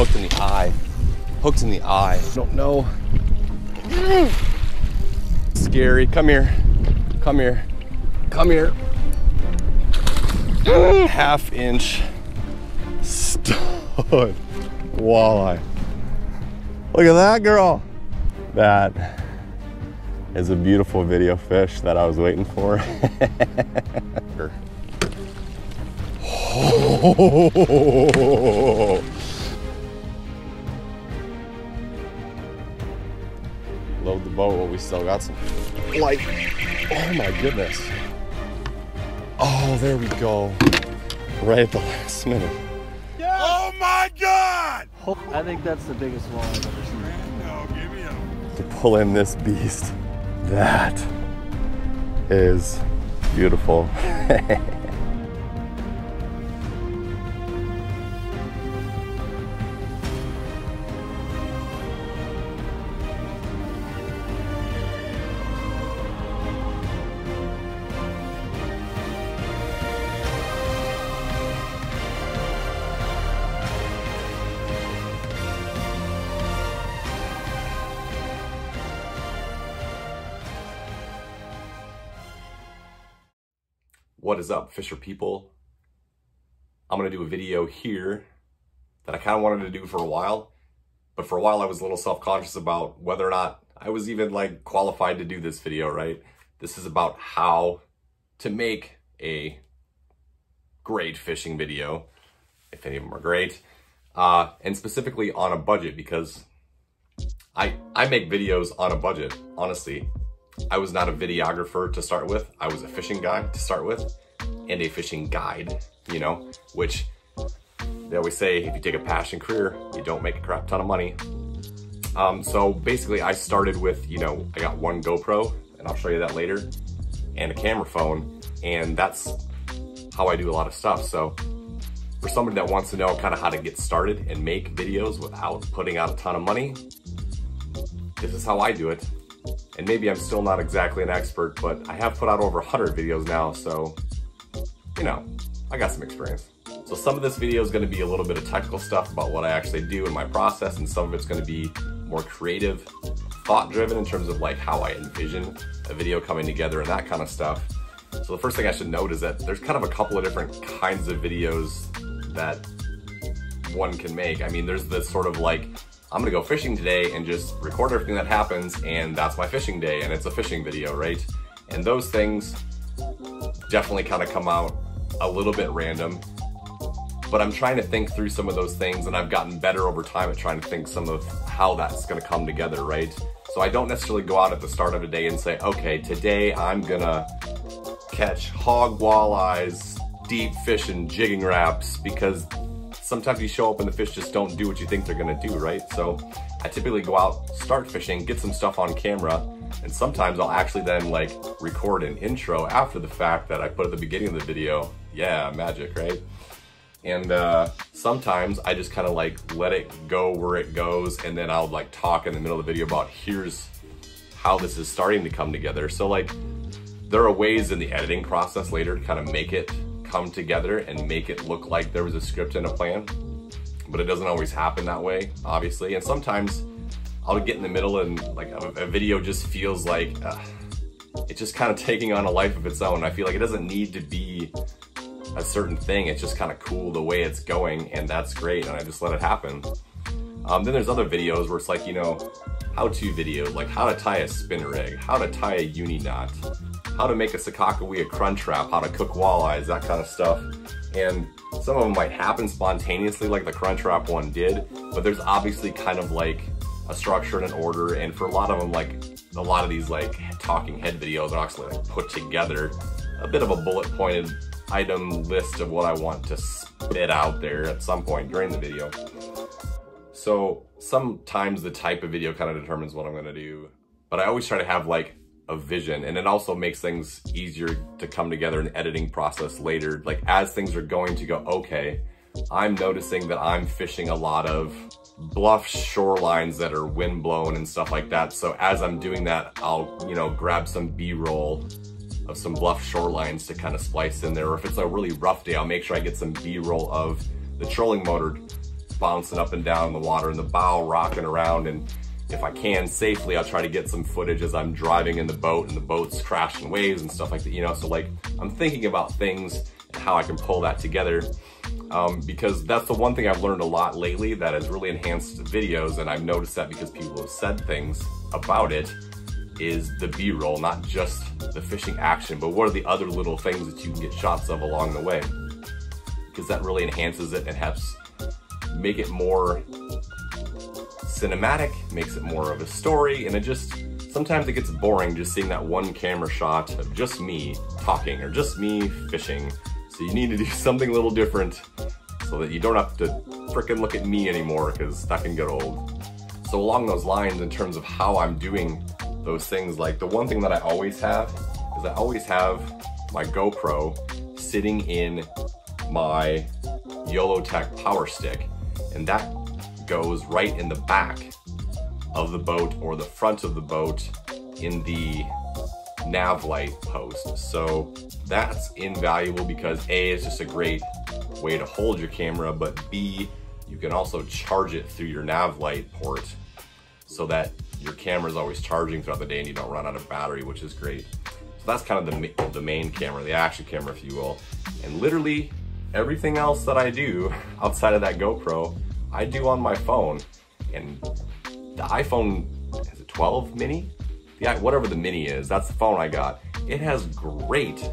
Hooked in the eye. Hooked in the eye. Don't know. Scary. Come here. Come here. Come here. Half inch stud walleye. Look at that girl. That is a beautiful video fish that I was waiting for. Load the boat while we still got some light. Oh my goodness. Oh, there we go. Right at the last minute. Oh my God! I think that's the biggest one I've ever seen. No, give me a. to pull in this beast. That is beautiful. What is up, Fisher people? I'm gonna do a video here that I kind of wanted to do for a while, but for a while I was a little self-conscious about whether or not I was even like qualified to do this video, right? This is about how to make a great fishing video, if any of them are great, uh, and specifically on a budget because I, I make videos on a budget, honestly. I was not a videographer to start with. I was a fishing guy to start with and a fishing guide, you know, which they always say if you take a passion career, you don't make a crap ton of money. Um, so basically I started with, you know, I got one GoPro and I'll show you that later and a camera phone. And that's how I do a lot of stuff. So for somebody that wants to know kind of how to get started and make videos without putting out a ton of money, this is how I do it. And maybe I'm still not exactly an expert, but I have put out over 100 videos now, so, you know, I got some experience. So some of this video is gonna be a little bit of technical stuff about what I actually do in my process, and some of it's gonna be more creative, thought-driven in terms of like how I envision a video coming together and that kind of stuff. So the first thing I should note is that there's kind of a couple of different kinds of videos that one can make. I mean, there's this sort of like, I'm gonna go fishing today and just record everything that happens and that's my fishing day and it's a fishing video, right? And those things definitely kind of come out a little bit random. But I'm trying to think through some of those things and I've gotten better over time at trying to think some of how that's gonna come together, right? So I don't necessarily go out at the start of a day and say, okay, today I'm gonna catch hog walleyes, deep fish and jigging raps because sometimes you show up and the fish just don't do what you think they're gonna do, right? So I typically go out, start fishing, get some stuff on camera, and sometimes I'll actually then like record an intro after the fact that I put at the beginning of the video. Yeah, magic, right? And uh, sometimes I just kind of like let it go where it goes and then I'll like talk in the middle of the video about here's how this is starting to come together. So like there are ways in the editing process later to kind of make it come together and make it look like there was a script and a plan, but it doesn't always happen that way, obviously. And sometimes I'll get in the middle and like a, a video just feels like uh, it's just kind of taking on a life of its own. I feel like it doesn't need to be a certain thing. It's just kind of cool the way it's going and that's great and I just let it happen. Um, then there's other videos where it's like, you know, how-to videos, like how to tie a spinner rig, how to tie a uni knot, how to make a Sakakawea crunch wrap, how to cook walleyes, that kind of stuff. And some of them might happen spontaneously like the crunch wrap one did, but there's obviously kind of like a structure and an order. And for a lot of them, like a lot of these like talking head videos are actually like put together a bit of a bullet pointed item list of what I want to spit out there at some point during the video. So sometimes the type of video kind of determines what I'm gonna do, but I always try to have like vision and it also makes things easier to come together in the editing process later. Like as things are going to go, okay, I'm noticing that I'm fishing a lot of bluff shorelines that are wind blown and stuff like that. So as I'm doing that, I'll, you know, grab some B-roll of some bluff shorelines to kind of splice in there. Or if it's a really rough day, I'll make sure I get some B-roll of the trolling motor bouncing up and down in the water and the bow rocking around. And if I can safely, I'll try to get some footage as I'm driving in the boat and the boat's crashing waves and stuff like that, you know? So like, I'm thinking about things and how I can pull that together. Um, because that's the one thing I've learned a lot lately that has really enhanced videos. And I've noticed that because people have said things about it is the B-roll, not just the fishing action, but what are the other little things that you can get shots of along the way? Because that really enhances it and helps make it more cinematic, makes it more of a story, and it just, sometimes it gets boring just seeing that one camera shot of just me talking or just me fishing. So you need to do something a little different so that you don't have to fricking look at me anymore because that can get old. So along those lines, in terms of how I'm doing those things. Like the one thing that I always have is I always have my GoPro sitting in my YoloTek power stick and that goes right in the back of the boat or the front of the boat in the nav light post. So that's invaluable because A, it's just a great way to hold your camera, but B, you can also charge it through your nav light port so that your camera is always charging throughout the day and you don't run out of battery, which is great. So that's kind of the, the main camera, the action camera, if you will. And literally everything else that I do outside of that GoPro, I do on my phone. And the iPhone, is it 12 mini? Yeah, whatever the mini is, that's the phone I got. It has great,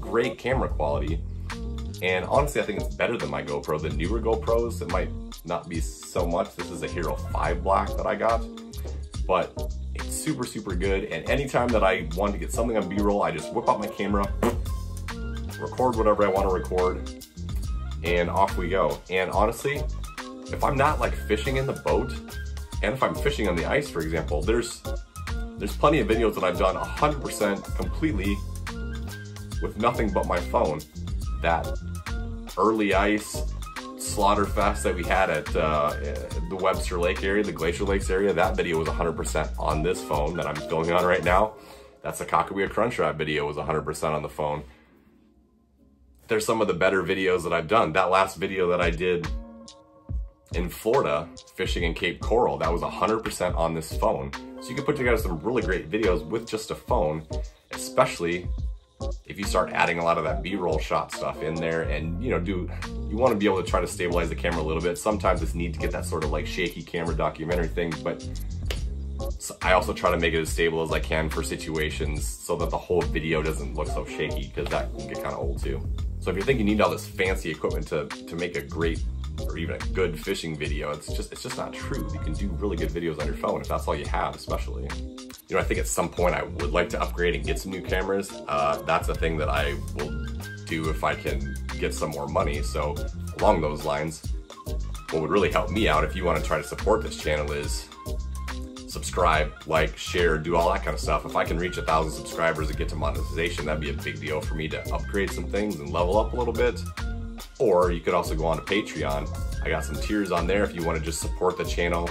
great camera quality. And honestly, I think it's better than my GoPro. The newer GoPros, it might not be so much. This is a Hero 5 Black that I got but it's super, super good. And anytime that I want to get something on B-roll, I just whip out my camera, record whatever I want to record, and off we go. And honestly, if I'm not like fishing in the boat, and if I'm fishing on the ice, for example, there's there's plenty of videos that I've done 100% completely with nothing but my phone. That early ice, slaughter fest that we had at uh, the Webster Lake area, the Glacial Lakes area, that video was 100% on this phone that I'm filming on right now. That's the Kakawea Crunch Wrap video was 100% on the phone. There's some of the better videos that I've done. That last video that I did in Florida, fishing in Cape Coral, that was 100% on this phone. So you can put together some really great videos with just a phone, especially if you start adding a lot of that b-roll shot stuff in there and you know do you want to be able to try to stabilize the camera a little bit sometimes it's neat to get that sort of like shaky camera documentary thing but I also try to make it as stable as I can for situations so that the whole video doesn't look so shaky because that can get kind of old too. So if you think you need all this fancy equipment to, to make a great or even a good fishing video, it's just it's just not true. You can do really good videos on your phone if that's all you have, especially you know, I think at some point I would like to upgrade and get some new cameras. Uh, that's a thing that I will do if I can get some more money. So along those lines, what would really help me out if you want to try to support this channel is subscribe, like, share, do all that kind of stuff. If I can reach a thousand subscribers and get to monetization, that'd be a big deal for me to upgrade some things and level up a little bit. Or you could also go on to Patreon. I got some tiers on there if you want to just support the channel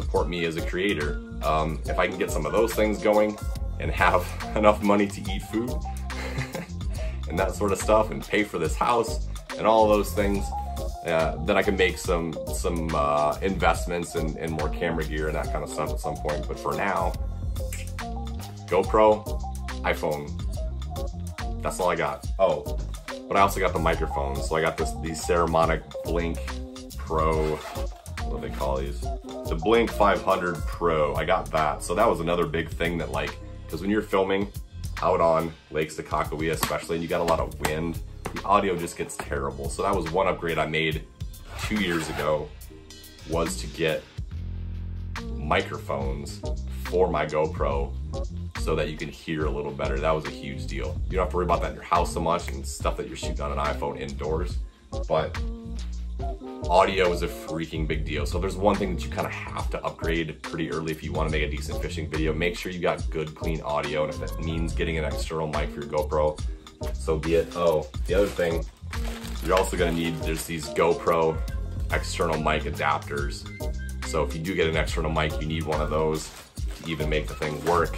support me as a creator. Um, if I can get some of those things going and have enough money to eat food and that sort of stuff and pay for this house and all those things, uh, then I can make some some uh, investments in, in more camera gear and that kind of stuff at some point. But for now, GoPro, iPhone, that's all I got. Oh, but I also got the microphone. So I got this these Saramonic Blink Pro what do they call these? The Blink 500 Pro, I got that. So that was another big thing that like, because when you're filming out on Lake Sakakawea especially, and you got a lot of wind, the audio just gets terrible. So that was one upgrade I made two years ago, was to get microphones for my GoPro so that you can hear a little better. That was a huge deal. You don't have to worry about that in your house so much and stuff that you're shooting on an iPhone indoors. But audio is a freaking big deal. So there's one thing that you kind of have to upgrade pretty early if you want to make a decent fishing video. Make sure you got good, clean audio. And if that means getting an external mic for your GoPro, so be it. Oh, the other thing, you're also gonna need, there's these GoPro external mic adapters. So if you do get an external mic, you need one of those to even make the thing work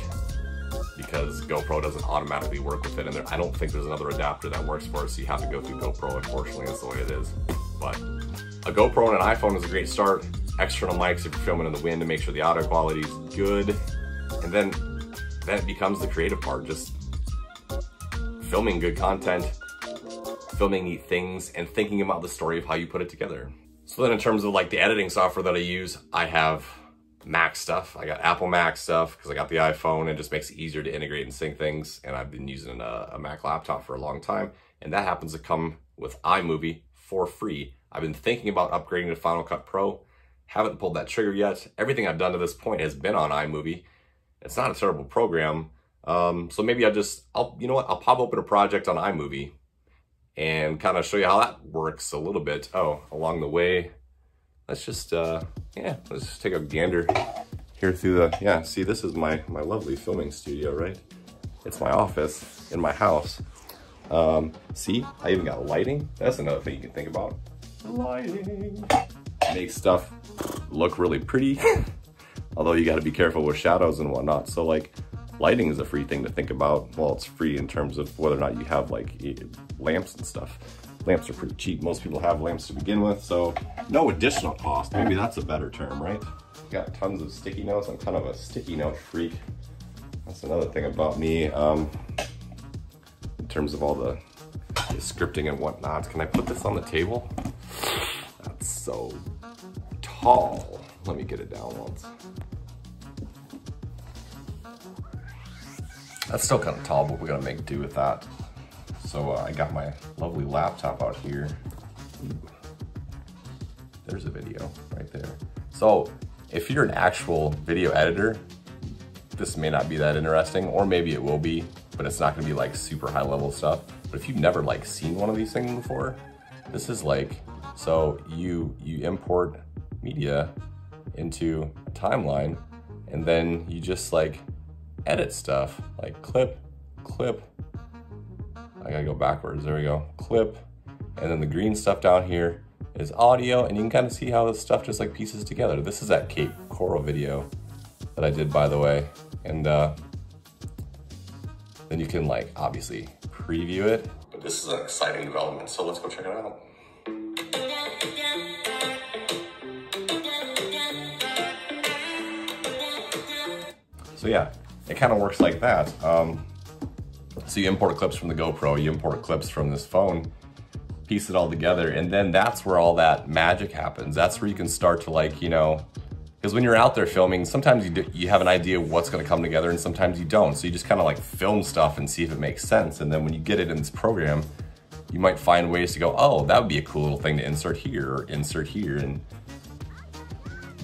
because GoPro doesn't automatically work with it. And there, I don't think there's another adapter that works for it, so you have to go through GoPro, unfortunately, that's the way it is. But a GoPro and an iPhone is a great start. External mics if you're filming in the wind to make sure the audio quality is good. And then, it becomes the creative part, just filming good content, filming neat things, and thinking about the story of how you put it together. So then in terms of like the editing software that I use, I have Mac stuff. I got Apple Mac stuff because I got the iPhone and it just makes it easier to integrate and sync things. And I've been using a, a Mac laptop for a long time. And that happens to come with iMovie for free. I've been thinking about upgrading to Final Cut Pro. Haven't pulled that trigger yet. Everything I've done to this point has been on iMovie. It's not a terrible program. Um, so maybe I'll just, I'll, you know what? I'll pop open a project on iMovie and kind of show you how that works a little bit. Oh, along the way, let's just, uh, yeah, let's just take a gander here through the, yeah, see, this is my, my lovely filming studio, right? It's my office in my house. Um, see, I even got lighting. That's another thing you can think about. Lighting. Makes stuff look really pretty. Although you gotta be careful with shadows and whatnot. So like, lighting is a free thing to think about. Well, it's free in terms of whether or not you have like lamps and stuff. Lamps are pretty cheap. Most people have lamps to begin with, so no additional cost. Maybe that's a better term, right? Got tons of sticky notes. I'm kind of a sticky note freak. That's another thing about me. Um, in terms of all the, the scripting and whatnot. Can I put this on the table? That's so tall. Let me get it down once. That's still kind of tall, but we're gonna make do with that. So uh, I got my lovely laptop out here. There's a video right there. So if you're an actual video editor, this may not be that interesting, or maybe it will be, but it's not gonna be like super high level stuff. But if you've never like seen one of these things before, this is like, so you, you import media into a timeline and then you just like edit stuff like clip, clip. I gotta go backwards. There we go. Clip. And then the green stuff down here is audio. And you can kind of see how this stuff just like pieces together. This is that Cape Coral video that I did, by the way. And uh, then you can like obviously preview it. But this is an exciting development. So let's go check it out. So yeah, it kind of works like that. Um, so you import clips from the GoPro, you import clips from this phone, piece it all together, and then that's where all that magic happens. That's where you can start to like, you know, because when you're out there filming, sometimes you, do, you have an idea what's gonna come together and sometimes you don't. So you just kind of like film stuff and see if it makes sense. And then when you get it in this program, you might find ways to go, oh, that would be a cool little thing to insert here or insert here. And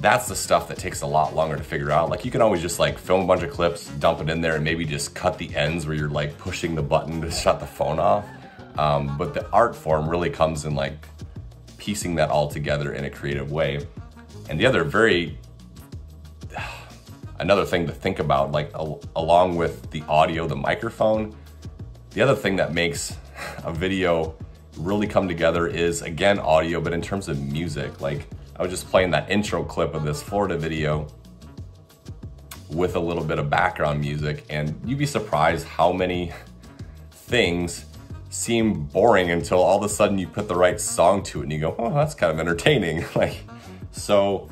that's the stuff that takes a lot longer to figure out. Like you can always just like film a bunch of clips, dump it in there and maybe just cut the ends where you're like pushing the button to shut the phone off. Um, but the art form really comes in like piecing that all together in a creative way. And the other very, another thing to think about, like al along with the audio, the microphone, the other thing that makes a video really come together is again audio, but in terms of music, like I was just playing that intro clip of this Florida video with a little bit of background music and you'd be surprised how many things seem boring until all of a sudden you put the right song to it and you go, oh, that's kind of entertaining. like, so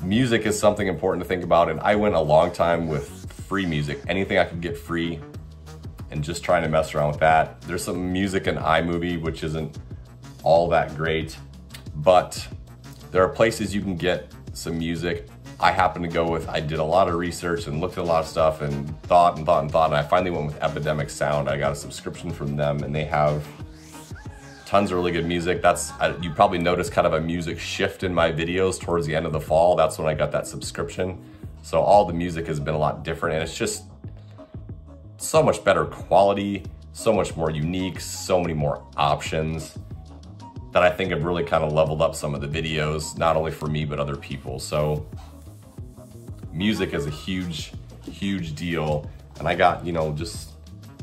music is something important to think about. And I went a long time with free music, anything I could get free and just trying to mess around with that. There's some music in iMovie, which isn't all that great, but there are places you can get some music. I happen to go with, I did a lot of research and looked at a lot of stuff and thought and thought and thought, and I finally went with Epidemic Sound. I got a subscription from them and they have tons of really good music. That's, you probably noticed kind of a music shift in my videos towards the end of the fall. That's when I got that subscription. So all the music has been a lot different and it's just so much better quality, so much more unique, so many more options that I think have really kind of leveled up some of the videos, not only for me, but other people. So music is a huge, huge deal. And I got, you know, just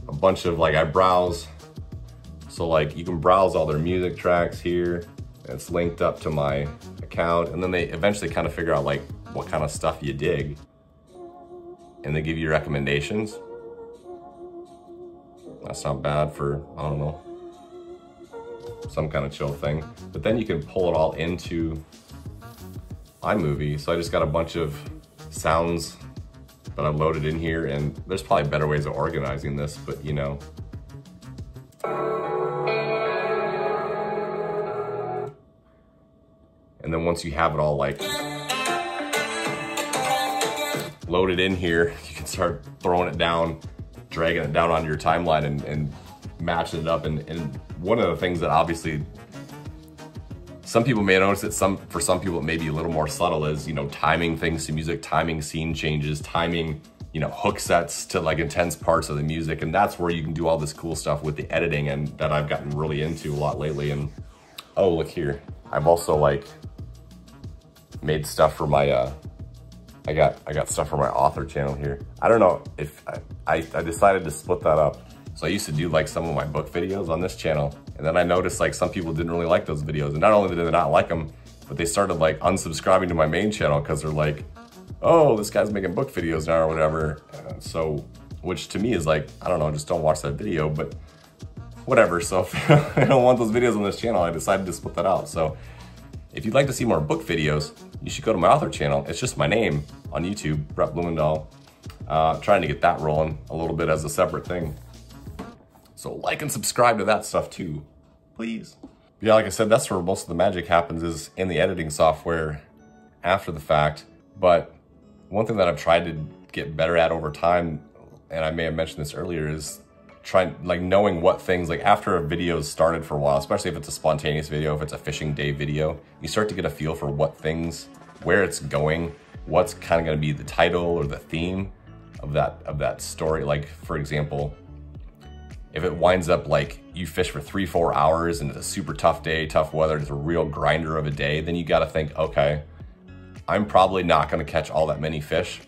a bunch of like, I browse. So like you can browse all their music tracks here. it's linked up to my account. And then they eventually kind of figure out like what kind of stuff you dig. And they give you recommendations. That's not bad for, I don't know, some kind of chill thing. But then you can pull it all into iMovie. So I just got a bunch of sounds that I've loaded in here and there's probably better ways of organizing this, but you know. And then once you have it all like loaded in here, you can start throwing it down, dragging it down onto your timeline and, and matching it up. And, and one of the things that obviously some people may notice it, some for some people it may be a little more subtle is, you know, timing things to music, timing scene changes, timing, you know, hook sets to like intense parts of the music. And that's where you can do all this cool stuff with the editing and that I've gotten really into a lot lately. And oh, look here. I've also like made stuff for my uh I got I got stuff for my author channel here. I don't know if I, I, I, decided to split that up. So I used to do like some of my book videos on this channel. And then I noticed like some people didn't really like those videos. And not only did they not like them, but they started like unsubscribing to my main channel because they're like, oh, this guy's making book videos now or whatever. Uh, so, which to me is like, I don't know, just don't watch that video, but whatever. So if I don't want those videos on this channel, I decided to split that out. So if you'd like to see more book videos, you should go to my author channel. It's just my name on YouTube, Brett Bloemendaal. Uh, trying to get that rolling a little bit as a separate thing. So like and subscribe to that stuff too, please. Yeah, like I said, that's where most of the magic happens is in the editing software after the fact. But one thing that I've tried to get better at over time, and I may have mentioned this earlier, is trying like knowing what things like after a video is started for a while, especially if it's a spontaneous video, if it's a fishing day video, you start to get a feel for what things, where it's going, what's kind of going to be the title or the theme of that of that story. Like for example, if it winds up like you fish for three, four hours and it's a super tough day, tough weather, it's a real grinder of a day, then you got to think, okay, I'm probably not going to catch all that many fish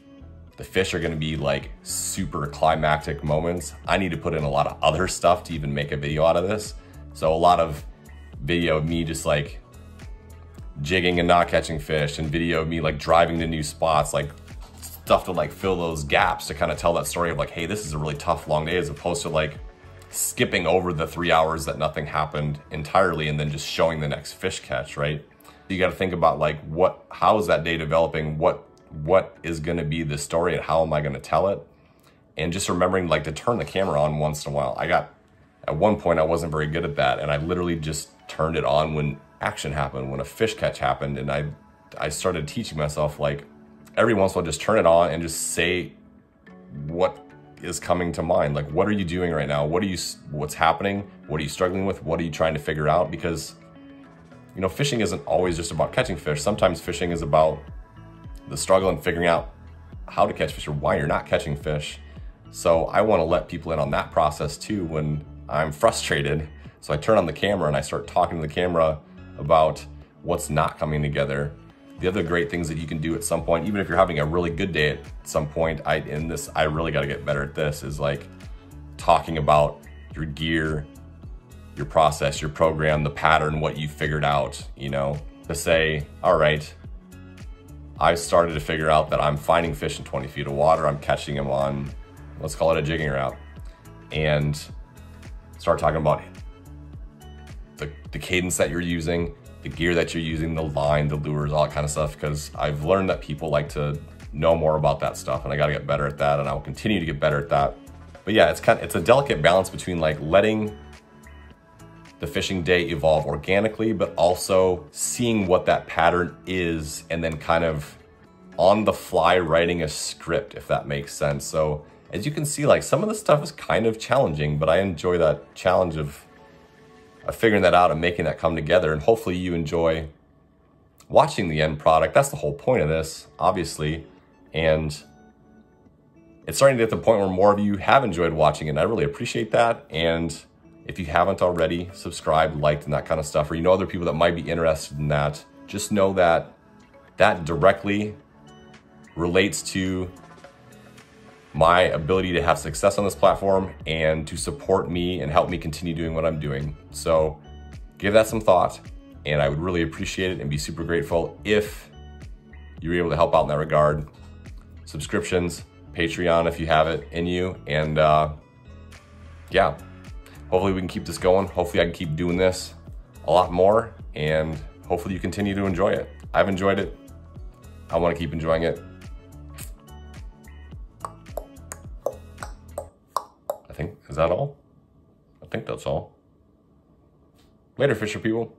the fish are gonna be like super climactic moments. I need to put in a lot of other stuff to even make a video out of this. So a lot of video of me just like jigging and not catching fish and video of me like driving to new spots, like stuff to like fill those gaps to kind of tell that story of like, hey, this is a really tough long day as opposed to like skipping over the three hours that nothing happened entirely and then just showing the next fish catch, right? You got to think about like what, how is that day developing? What what is going to be the story and how am I going to tell it? And just remembering like to turn the camera on once in a while. I got, at one point I wasn't very good at that and I literally just turned it on when action happened, when a fish catch happened. And I, I started teaching myself like every once in a while just turn it on and just say what is coming to mind. Like, what are you doing right now? What are you, what's happening? What are you struggling with? What are you trying to figure out? Because, you know, fishing isn't always just about catching fish. Sometimes fishing is about the struggle and figuring out how to catch fish or why you're not catching fish. So I want to let people in on that process too when I'm frustrated. So I turn on the camera and I start talking to the camera about what's not coming together. The other great things that you can do at some point, even if you're having a really good day at some point, I in this, I really got to get better at this, is like talking about your gear, your process, your program, the pattern, what you figured out, you know, to say, all right, I started to figure out that I'm finding fish in 20 feet of water. I'm catching them on, let's call it a jigging route. And start talking about the, the cadence that you're using, the gear that you're using, the line, the lures, all that kind of stuff. Because I've learned that people like to know more about that stuff and I gotta get better at that and I will continue to get better at that. But yeah, it's kind of, it's a delicate balance between like letting the fishing day evolve organically, but also seeing what that pattern is and then kind of on the fly writing a script, if that makes sense. So as you can see, like some of the stuff is kind of challenging, but I enjoy that challenge of, of figuring that out and making that come together. And hopefully you enjoy watching the end product. That's the whole point of this, obviously. And it's starting to get to the point where more of you have enjoyed watching it. And I really appreciate that. And if you haven't already, subscribed, liked, and that kind of stuff, or you know other people that might be interested in that, just know that that directly relates to my ability to have success on this platform and to support me and help me continue doing what I'm doing. So give that some thought and I would really appreciate it and be super grateful if you were able to help out in that regard. Subscriptions, Patreon if you have it in you. And uh, yeah, hopefully we can keep this going. Hopefully I can keep doing this a lot more and hopefully you continue to enjoy it. I've enjoyed it. I want to keep enjoying it. Is that all? I think that's all. Later, Fisher people.